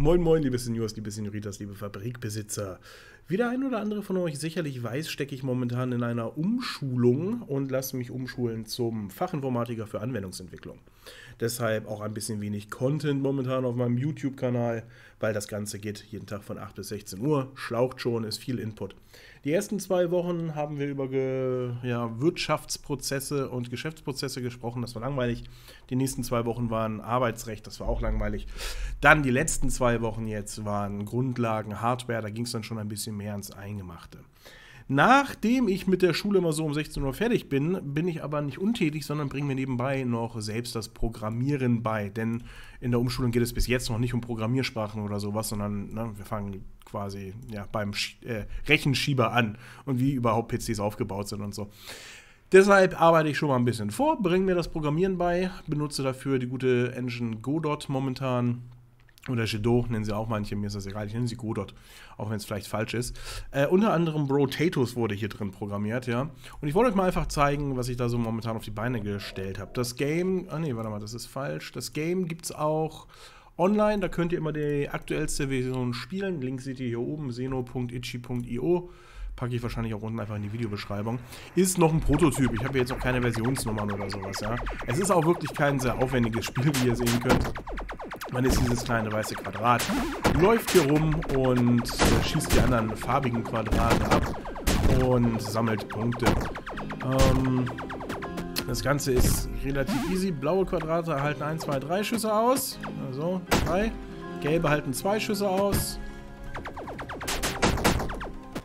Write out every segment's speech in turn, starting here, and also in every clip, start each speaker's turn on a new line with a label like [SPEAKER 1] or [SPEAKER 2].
[SPEAKER 1] Moin, moin, liebe Seniors, liebe Senioritas, liebe Fabrikbesitzer. Wie der ein oder andere von euch sicherlich weiß, stecke ich momentan in einer Umschulung und lasse mich umschulen zum Fachinformatiker für Anwendungsentwicklung. Deshalb auch ein bisschen wenig Content momentan auf meinem YouTube-Kanal, weil das Ganze geht jeden Tag von 8 bis 16 Uhr. Schlaucht schon, ist viel Input. Die ersten zwei Wochen haben wir über ja, Wirtschaftsprozesse und Geschäftsprozesse gesprochen. Das war langweilig. Die nächsten zwei Wochen waren Arbeitsrecht. Das war auch langweilig. Dann die letzten zwei Wochen jetzt waren Grundlagen, Hardware. Da ging es dann schon ein bisschen mehr ans Eingemachte. Nachdem ich mit der Schule immer so um 16 Uhr fertig bin, bin ich aber nicht untätig, sondern bringe mir nebenbei noch selbst das Programmieren bei. Denn in der Umschulung geht es bis jetzt noch nicht um Programmiersprachen oder sowas, sondern ne, wir fangen quasi ja, beim äh, Rechenschieber an und wie überhaupt PCs aufgebaut sind und so. Deshalb arbeite ich schon mal ein bisschen vor, bringe mir das Programmieren bei, benutze dafür die gute Engine Godot momentan oder Godot nennen sie auch manche, mir ist das egal, ich nenne sie Godot, auch wenn es vielleicht falsch ist. Äh, unter anderem Brotatos wurde hier drin programmiert, ja. Und ich wollte euch mal einfach zeigen, was ich da so momentan auf die Beine gestellt habe. Das Game, ah nee, warte mal, das ist falsch. Das Game gibt es auch online, da könnt ihr immer die aktuellste Version spielen. Link seht ihr hier oben, seno.itchy.io packe ich wahrscheinlich auch unten einfach in die Videobeschreibung. Ist noch ein Prototyp. Ich habe jetzt noch keine Versionsnummern oder sowas, ja. Es ist auch wirklich kein sehr aufwendiges Spiel, wie ihr sehen könnt. Man ist dieses kleine weiße Quadrat, läuft hier rum und äh, schießt die anderen farbigen Quadrate ab und sammelt Punkte. Ähm, das Ganze ist relativ easy. Blaue Quadrate erhalten 1, 2, 3 Schüsse aus. Also 3. Gelbe halten 2 Schüsse aus.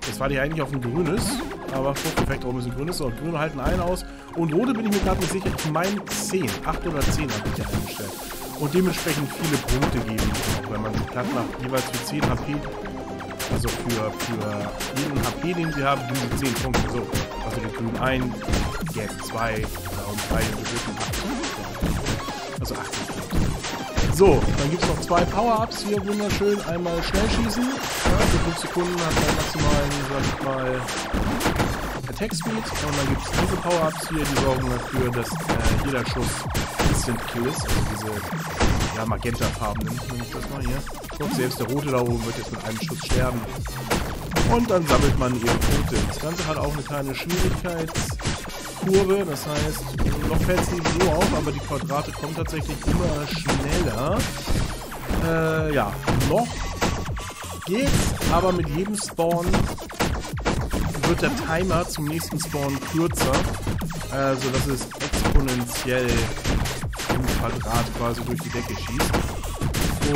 [SPEAKER 1] Jetzt war die eigentlich auf ein grünes, aber Fruchteffekt oben ist ein grünes. So, grüne halten einen aus. Und rote bin ich mir gerade nicht sicher. Ich meine 10. 8 oder 10 habe ich ja eingestellt und dementsprechend viele Punkte geben, wenn man sie platt macht, jeweils für 10 HP. Also für, für jeden HP, den sie haben, sie 10 Punkte. So, also der Grün 1, Gelb 2, Braun 3 und der Rücken 8. Also 80 Punkte. So, dann gibt es noch zwei Power-Ups hier, wunderschön. Einmal schnell schießen. Ja, für 5 Sekunden hat man maximalen, sag ich mal, Attack Speed. Und dann gibt es diese Power-Ups hier, die sorgen dafür, dass äh, jeder Schuss Instant Kill ist. Also diese ja, magentafarbenen, nenne ich das mal hier. Guck, selbst der rote da oben wird jetzt mit einem Schuss sterben. Und dann sammelt man ihre Punkte. Das Ganze hat auch eine kleine Schwierigkeitskurve. Das heißt, noch fällt es nicht so auf, aber die Quadrate kommen tatsächlich immer schneller. Äh, ja, noch geht's, aber mit jedem Spawn wird der Timer zum nächsten Spawn kürzer, äh, sodass es exponentiell im Quadrat quasi durch die Decke schießt.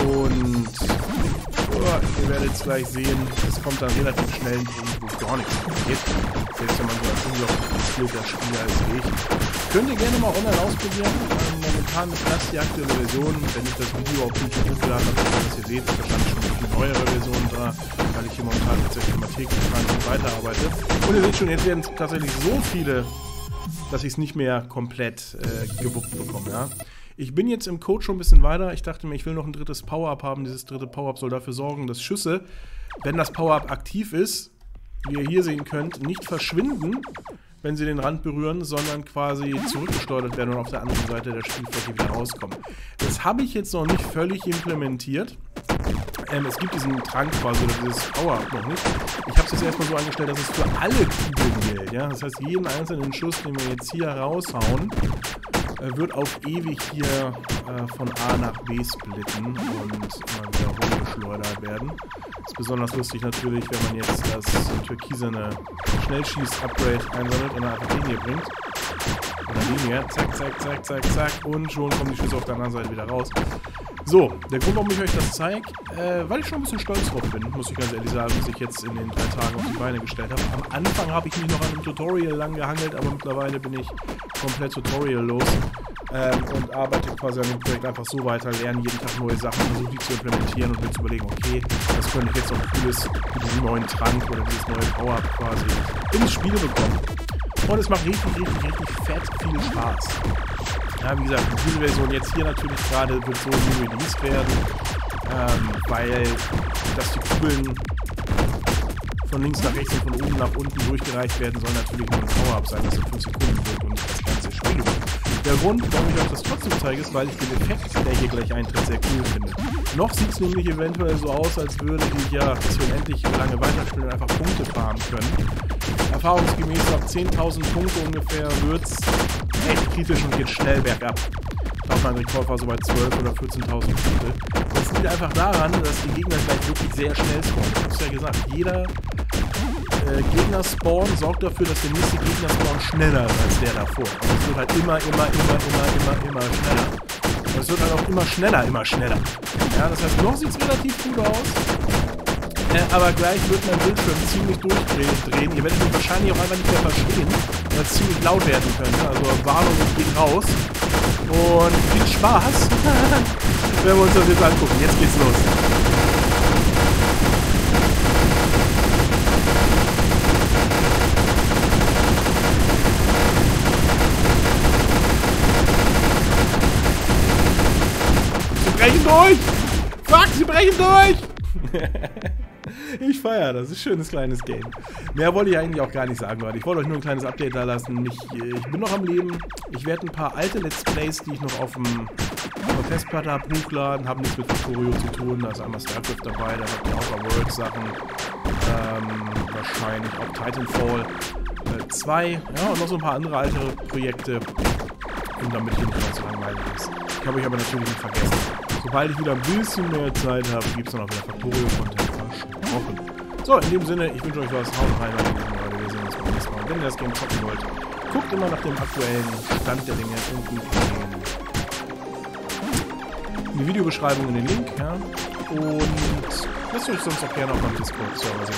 [SPEAKER 1] Und oh, ihr werdet es gleich sehen, es kommt dann relativ schnell ein Punkt, wo gar nichts geht. Selbst wenn man so ein unglaublich Spieler ist wie ich. Könnt ihr gerne mal online ausprobieren. Ähm, momentan ist das die aktuelle Version. Wenn ich das Video auf YouTube hochgeladen habe, was ihr seht, ist wahrscheinlich schon viel neuere Version da, weil ich hier momentan tatsächlich immer täglich dran und weiterarbeite. Und ihr seht schon, jetzt werden tatsächlich so viele dass ich es nicht mehr komplett äh, gewuppt bekomme. Ja? Ich bin jetzt im Code schon ein bisschen weiter. Ich dachte mir, ich will noch ein drittes Power-Up haben. Dieses dritte Power-Up soll dafür sorgen, dass Schüsse, wenn das Power-Up aktiv ist, wie ihr hier sehen könnt, nicht verschwinden, wenn sie den Rand berühren, sondern quasi zurückgesteuert werden und auf der anderen Seite der Spielfläche wieder rauskommen. Das habe ich jetzt noch nicht völlig implementiert. Ähm, es gibt diesen Trank quasi oder dieses Power-Up noch nicht. Ich habe es jetzt erstmal so eingestellt, dass es für alle Kugeln gilt. Ja? Das heißt, jeden einzelnen Schuss, den wir jetzt hier raushauen, wird auf ewig hier äh, von A nach B splitten und immer wieder rumgeschleudert werden. Ist besonders lustig natürlich, wenn man jetzt das türkisene Schnellschieß-Upgrade einsammelt und den hier bringt. Oder den hier, zack, zack, zack, zack, zack und schon kommen die Schüsse auf der anderen Seite wieder raus. So, der Grund, warum ich euch das zeige, äh, weil ich schon ein bisschen stolz drauf bin, muss ich ganz ehrlich sagen, was ich jetzt in den drei Tagen auf die Beine gestellt habe. Am Anfang habe ich mich noch an einem Tutorial lang gehangelt, aber mittlerweile bin ich komplett tutoriallos ähm, und arbeite quasi an dem Projekt einfach so weiter, lerne jeden Tag neue Sachen, versuche die zu implementieren und mir zu überlegen, okay, was könnte ich jetzt noch Cooles mit diesem neuen Trank oder dieses neue Power-Up quasi ins Spiel bekommen. Und es macht richtig, richtig, richtig fett viel Spaß. Ja, wie gesagt, die Version jetzt hier natürlich gerade wird so nie released werden, ähm, weil dass die Kugeln von links nach rechts und von oben nach unten durchgereicht werden, soll natürlich nur ein Power-Up sein, das in 5 Sekunden wird und das ganze Spiel über. Der Grund, warum ich euch das trotzdem zeige, ist, weil ich den Effekt, der hier gleich eintritt, sehr cool finde. Noch sieht es nämlich eventuell so aus, als würde ich ja bis unendlich lange weiterspielen und einfach Punkte farmen können. Erfahrungsgemäß ab 10.000 Punkte ungefähr wird es echt kritisch und geht schnell bergab. Ich glaube, mein Rekord war so bei 12.000 oder 14.000 Punkte. Das liegt einfach daran, dass die Gegner gleich wirklich sehr schnell spawnen. Ich hab's ja gesagt, jeder äh, Gegner-Spawn sorgt dafür, dass der nächste Gegner-Spawn schneller ist als der davor. Und es wird halt immer, immer, immer, immer, immer, immer schneller. Und es wird halt auch immer schneller, immer schneller. Ja, das heißt, noch sieht es relativ gut aus. Äh, aber gleich wird mein Bildschirm ziemlich durchdrehen. Ihr werdet mich wahrscheinlich auch einfach nicht mehr verstehen, weil es ziemlich laut werden könnte. Also Warnung, gehe raus. Und viel Spaß, wenn wir uns das jetzt angucken. Jetzt geht's los. Sie brechen durch! Fuck, sie brechen durch! ich feiere das. ist ein schönes kleines Game. Mehr wollte ich eigentlich auch gar nicht sagen, Leute. Ich wollte euch nur ein kleines Update da lassen. Ich, ich bin noch am Leben. Ich werde ein paar alte Let's Plays, die ich noch auf dem Festplatte habe, hochladen. Haben nichts mit Tutorial zu tun. Da ist einmal StarCraft dabei, da habt ihr Outer World Sachen. Ähm, wahrscheinlich auch Titanfall 2. Äh, ja, und noch so ein paar andere alte Projekte. Und damit hier nicht so langweilig ist. Ich habe euch aber natürlich nicht vergessen. Sobald ich wieder ein bisschen mehr Zeit habe, gibt es dann auch wieder Factorio-Content versprochen. So, in dem Sinne, ich wünsche euch was. Haut rein, Leute. Wir sehen uns beim nächsten Mal. Wenn ihr das Game zocken wollt, guckt immer nach dem aktuellen Stand der Dinge unten in die Videobeschreibung in den Link. Ja? Und lasst euch sonst auch gerne auf meinem Discord-Server sehen.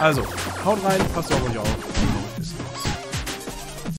[SPEAKER 1] Also, haut rein, passt auf euch auf.